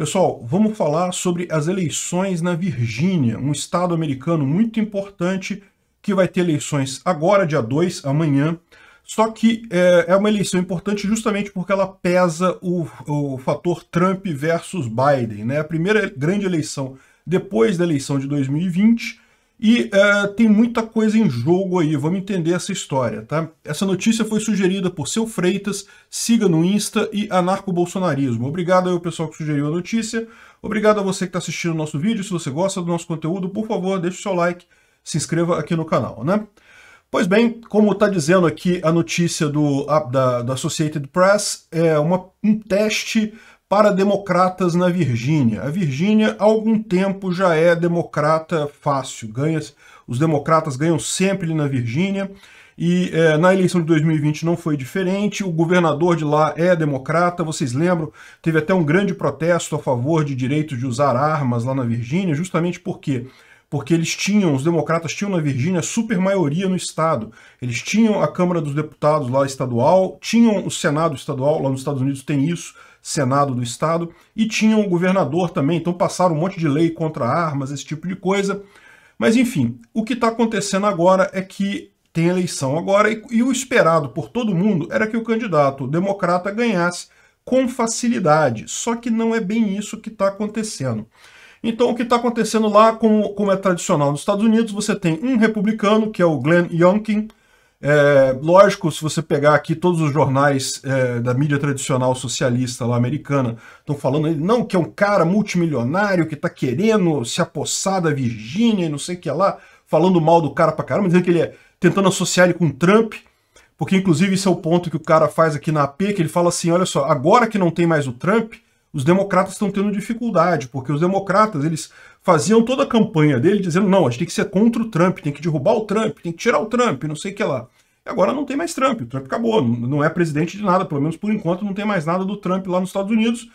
Pessoal, vamos falar sobre as eleições na Virgínia, um estado americano muito importante que vai ter eleições agora, dia 2, amanhã. Só que é, é, uma eleição importante justamente porque ela pesa o, o fator Trump versus Biden. Né? A primeira grande eleição depois da eleição de 2020 e é, tem muita coisa em jogo aí, vamos entender essa história, tá? Essa notícia foi sugerida por Seu Freitas, siga no Insta e Anarco-Bolsonarismo. Obrigado ao pessoal que sugeriu a notícia, obrigado a você que está assistindo o nosso vídeo, se você gosta do nosso conteúdo, por favor, deixe o seu like, se inscreva aqui no canal, né? Pois bem, como está dizendo aqui a notícia do, da, da Associated Press, é uma, um teste para democratas na Virgínia. A Virgínia, há algum tempo, já é democrata fácil. Ganha, os democratas ganham sempre na Virgínia. E é, na eleição de 2020 não foi diferente. O governador de lá é democrata. Vocês lembram? Teve até um grande protesto a favor de direitos de usar armas lá na Virgínia, justamente porque porque eles tinham, os democratas tinham na Virgínia super maioria no estado. Eles tinham a Câmara dos Deputados lá estadual, tinham o Senado estadual, lá nos Estados Unidos tem isso, Senado do Estado, e tinham o governador também, então passaram um monte de lei contra armas, esse tipo de coisa. Mas enfim, o que está acontecendo agora é que tem eleição agora, e, e o esperado por todo mundo era que o candidato democrata ganhasse com facilidade, só que não é bem isso que está acontecendo. Então, o que está acontecendo lá, como, como, é tradicional nos Estados Unidos, você tem um republicano, que é o Glenn Youngkin, é, lógico, se você pegar aqui todos os jornais é, da mídia tradicional socialista lá americana, estão falando não que é um cara multimilionário que está querendo se apossar da Virgínia e não sei o que lá, falando mal do cara pra caramba, dizendo que ele é tentando associar ele com Trump, porque inclusive esse é o ponto que o cara faz aqui na AP, que ele fala assim, olha só, agora que não tem mais o Trump, os democratas estão tendo dificuldade, porque os democratas eles faziam toda a campanha dele dizendo não, a gente tem que ser contra o Trump, tem que derrubar o Trump, tem que tirar o Trump, não sei o que lá. Agora não tem mais Trump, o Trump acabou, não é presidente de nada, pelo menos por enquanto não tem mais nada do Trump lá nos Estados Unidos.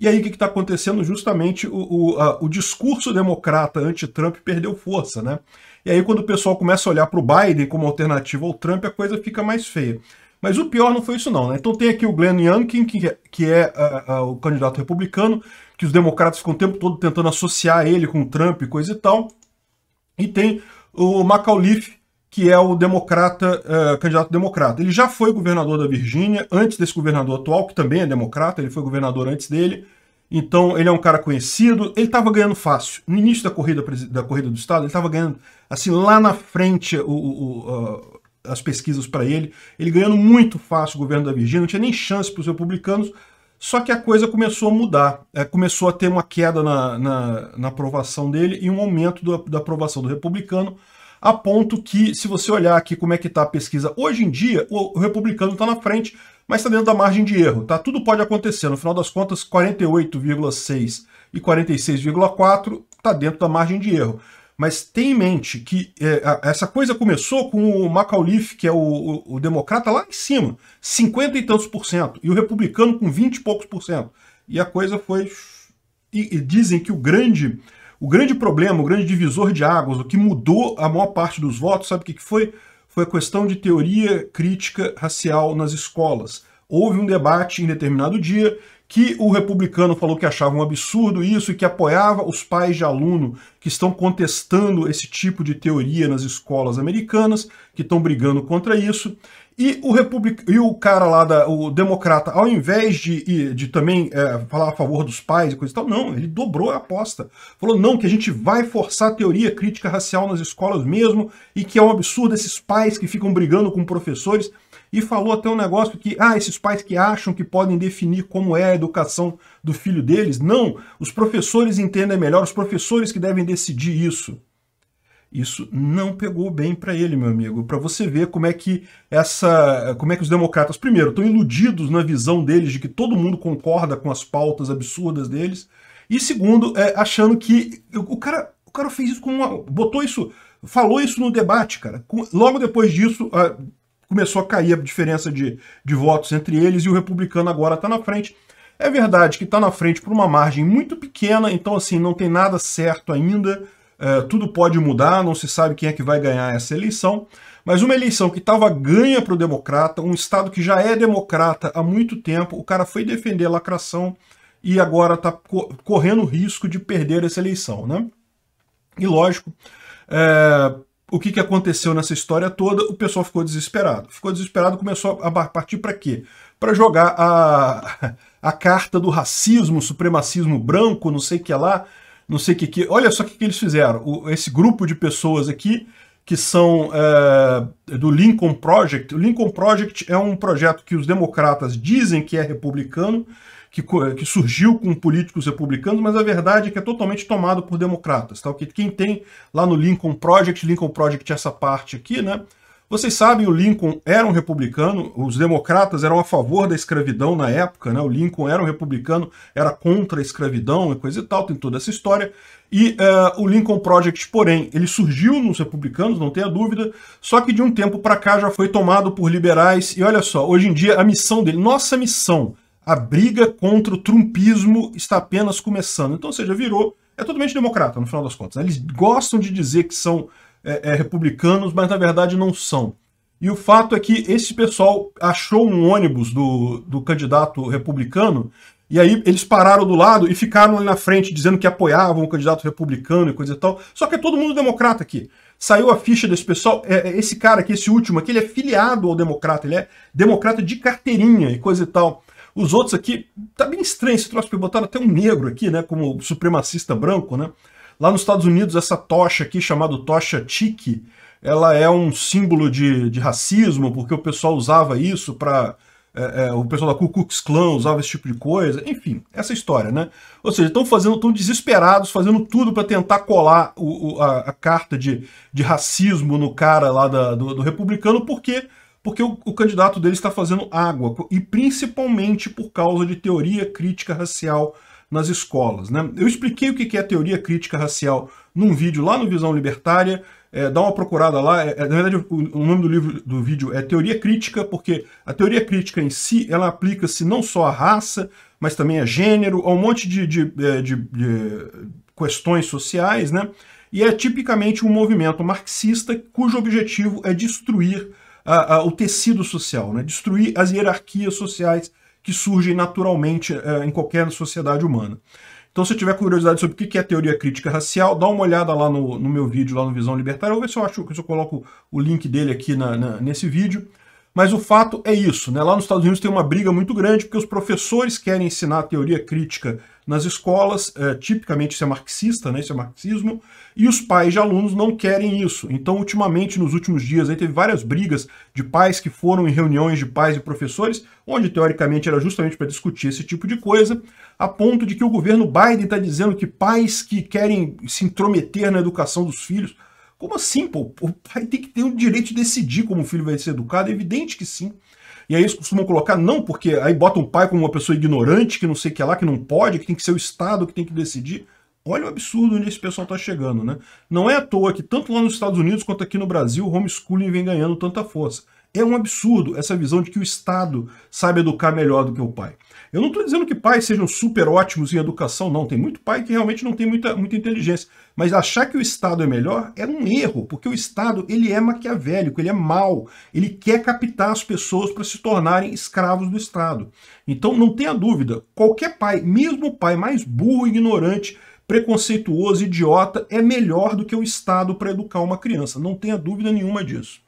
E aí o que está acontecendo? Justamente o, o, a, o discurso democrata anti-Trump perdeu força, né? E aí quando o pessoal começa a olhar para o Biden como alternativa ao Trump, a coisa fica mais feia. Mas o pior não foi isso não, né? Então tem aqui o Glenn Youngkin, que, é, que é uh, uh, o candidato republicano, que os democratas ficam o tempo todo tentando associar ele com Trump e coisa e tal. E tem o McAuliffe, que é o democrata, uh, candidato democrata. Ele já foi governador da Virgínia, antes desse governador atual, que também é democrata, ele foi governador antes dele. Então ele é um cara conhecido, ele estava ganhando fácil. No início da corrida, da corrida do Estado, ele estava ganhando, assim, lá na frente o, o, as pesquisas para ele, ele ganhando muito fácil o governo da Virgínia, não tinha nem chance para os republicanos, só que a coisa começou a mudar, é, começou a ter uma queda na, na, na aprovação dele e um aumento do, da aprovação do republicano, a ponto que, se você olhar aqui como é que está a pesquisa, hoje em dia o, o republicano está na frente, mas está dentro da margem de erro, tá? Tudo pode acontecer, no final das contas, 48,6 e 46,4 está dentro da margem de erro. Mas tem em mente que é, essa coisa começou com o Macauliffe, que é o, o, o, democrata lá em cima, 50 e tantos por cento, e o republicano com 20 e poucos por cento. E a coisa foi... E, e dizem que o grande, o grande problema, o grande divisor de águas, o que mudou a maior parte dos votos, sabe o que foi? Foi a questão de teoria crítica racial nas escolas. Houve um debate em determinado dia que o republicano falou que achava um absurdo isso e que apoiava os pais de aluno que estão contestando esse tipo de teoria nas escolas americanas, que estão brigando contra isso. E o, republic... e o cara lá, da... o democrata, ao invés de, de também é, falar a favor dos pais e coisa e tal, não, ele dobrou a aposta. Falou, não, que a gente vai forçar a teoria crítica racial nas escolas mesmo, e que é um absurdo esses pais que ficam brigando com professores e falou até um negócio que, ah, esses pais que acham que podem definir como é a educação do filho deles, não, os professores entendem melhor, os professores que devem decidir isso. Isso não pegou bem para ele, meu amigo, para você ver como é que essa, como é que os democratas, primeiro, estão iludidos na visão deles de que todo mundo concorda com as pautas absurdas deles, e segundo, é, achando que o cara, o cara fez isso com uma, botou isso, falou isso no debate, cara. Logo depois disso, começou a cair a diferença de, de votos entre eles e o republicano agora está na frente. É verdade que está na frente por uma margem muito pequena, então assim, não tem nada certo ainda, é, tudo pode mudar, não se sabe quem é que vai ganhar essa eleição, mas uma eleição que estava ganha para o democrata, um estado que já é democrata há muito tempo, o cara foi defender a lacração e agora está correndo o risco de perder essa eleição. Né? E lógico, é, o que, que aconteceu nessa história toda? O pessoal ficou desesperado. Ficou desesperado, começou a partir para quê? Para jogar a, a carta do racismo, supremacismo branco, não sei o que lá, não sei o que que. Olha só o que, que eles fizeram. O, esse grupo de pessoas aqui que são é, do Lincoln Project. O Lincoln Project é um projeto que os democratas dizem que é republicano, que, que, surgiu com políticos republicanos, mas a verdade é que é totalmente tomado por democratas. Tá? Quem tem lá no Lincoln Project, Lincoln Project essa parte aqui, né? Vocês sabem, o Lincoln era um republicano, os democratas eram a favor da escravidão na época, né? o Lincoln era um republicano, era contra a escravidão e coisa e tal, tem toda essa história. E uh, o Lincoln Project, porém, ele surgiu nos republicanos, não tenha dúvida, só que de um tempo para cá já foi tomado por liberais. E olha só, hoje em dia a missão dele, nossa missão, a briga contra o trumpismo está apenas começando. Então, ou seja, virou, é totalmente democrata no final das contas. Né? Eles gostam de dizer que são é, é, republicanos, mas na verdade não são. E o fato é que esse pessoal achou um ônibus do, do candidato republicano, e aí eles pararam do lado e ficaram ali na frente dizendo que apoiavam o candidato republicano e coisa e tal. Só que é todo mundo democrata aqui. Saiu a ficha desse pessoal, é, é esse cara aqui, esse último aqui, ele é filiado ao democrata, ele é democrata de carteirinha e coisa e tal. Os outros aqui, tá bem estranho esse troço, porque botaram até um negro aqui, né, como supremacista branco, né. Lá nos Estados Unidos, essa tocha aqui, chamada tocha tique, ela é um símbolo de, de racismo, porque o pessoal usava isso para... É, é, o pessoal da Ku Klux Klan usava esse tipo de coisa, enfim, essa história, né? Ou seja, estão fazendo, estão desesperados, fazendo tudo para tentar colar o, o, a, a, carta de, de racismo no cara lá da, do, do republicano, porque porque o, o, candidato dele está fazendo água, e principalmente por causa de teoria crítica racial nas escolas. Né? Eu expliquei o que é teoria crítica racial num vídeo lá no Visão Libertária, é, dá uma procurada lá, é, é na verdade o, nome do livro do vídeo é Teoria Crítica, porque a teoria crítica em si, ela aplica-se não só à raça, mas também a gênero, a um monte de, de, é, de, de questões sociais, né? E é tipicamente um movimento marxista cujo objetivo é destruir a, a, o tecido social, né? destruir as hierarquias sociais que surgem naturalmente é, em qualquer sociedade humana. Então, se tiver curiosidade sobre o que é teoria crítica racial, dá uma olhada lá no, no meu vídeo, lá no Visão Libertária. Vou ver se eu acho se eu coloco o link dele aqui na, na, nesse vídeo. Mas o fato é isso, né? Lá nos Estados Unidos tem uma briga muito grande porque os professores querem ensinar teoria crítica nas escolas, é, tipicamente isso é marxista, né? Isso é marxismo, e os pais de alunos não querem isso. Então, ultimamente, nos últimos dias, aí teve várias brigas de pais que foram em reuniões de pais e professores, onde teoricamente era justamente para discutir esse tipo de coisa, a ponto de que o governo Biden está dizendo que pais que querem se intrometer na educação dos filhos como assim, pô? O pai tem que ter o direito de decidir como o filho vai ser educado? É evidente que sim. E aí eles costumam colocar, não, porque aí botam o pai como uma pessoa ignorante, que não sei o que lá, que não pode, que tem que ser o Estado que tem que decidir. Olha o absurdo onde esse pessoal está chegando, né? Não é à toa que tanto lá nos Estados Unidos quanto aqui no Brasil o homeschooling vem ganhando tanta força. É um absurdo essa visão de que o Estado sabe educar melhor do que o pai. Eu não estou dizendo que pais sejam super ótimos em educação, não. Tem muito pai que realmente não tem muita, muita inteligência. Mas achar que o Estado é melhor é um erro, porque o Estado ele é maquiavélico, ele é mau. Ele quer captar as pessoas para se tornarem escravos do Estado. Então não tenha dúvida, qualquer pai, mesmo o pai mais burro, ignorante, preconceituoso, idiota, é melhor do que o Estado para educar uma criança. Não tenha dúvida nenhuma disso.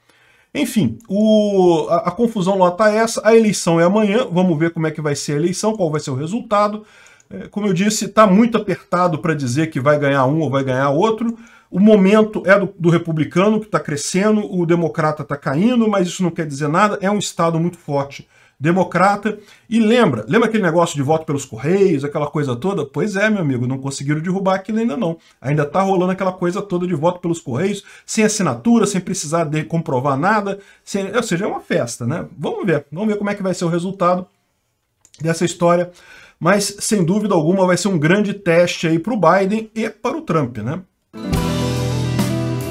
Enfim, o, a, a, confusão lá está essa, a eleição é amanhã, vamos ver como é que vai ser a eleição, qual vai ser o resultado. É, como eu disse, está muito apertado para dizer que vai ganhar um ou vai ganhar outro. O momento é do, do republicano, que está crescendo, o democrata está caindo, mas isso não quer dizer nada, é um Estado muito forte democrata. E lembra, lembra aquele negócio de voto pelos Correios, aquela coisa toda? Pois é, meu amigo, não conseguiram derrubar aquilo ainda não. Ainda tá rolando aquela coisa toda de voto pelos Correios, sem assinatura, sem precisar de comprovar nada, sem, ou seja, é uma festa, né? Vamos ver, vamos ver como é que vai ser o resultado dessa história. Mas, sem dúvida alguma, vai ser um grande teste aí para o Biden e para o Trump, né?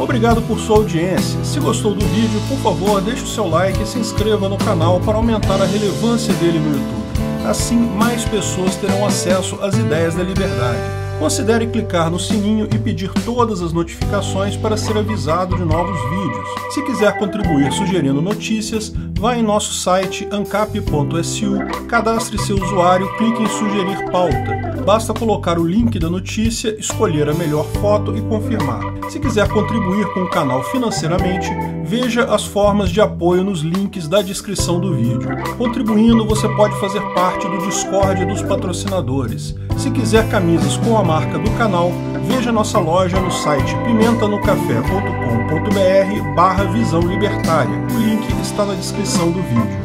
Obrigado por sua audiência. Se gostou do vídeo, por favor, deixe o seu like e se inscreva no canal para aumentar a relevância dele no YouTube. Assim, mais pessoas terão acesso às ideias da liberdade. Considere clicar no sininho e pedir todas as notificações para ser avisado de novos vídeos. Se quiser contribuir sugerindo notícias, vá em nosso site ancap.su, cadastre seu usuário, clique em sugerir pauta. Basta colocar o link da notícia, escolher a melhor foto e confirmar. Se quiser contribuir com o canal financeiramente, veja as formas de apoio nos links da descrição do vídeo. Contribuindo, você pode fazer parte do Discord dos patrocinadores. Se quiser camisas com a marca do canal, veja nossa loja no site pimentanocafé.com.br barra visão libertária. O link está na descrição do vídeo.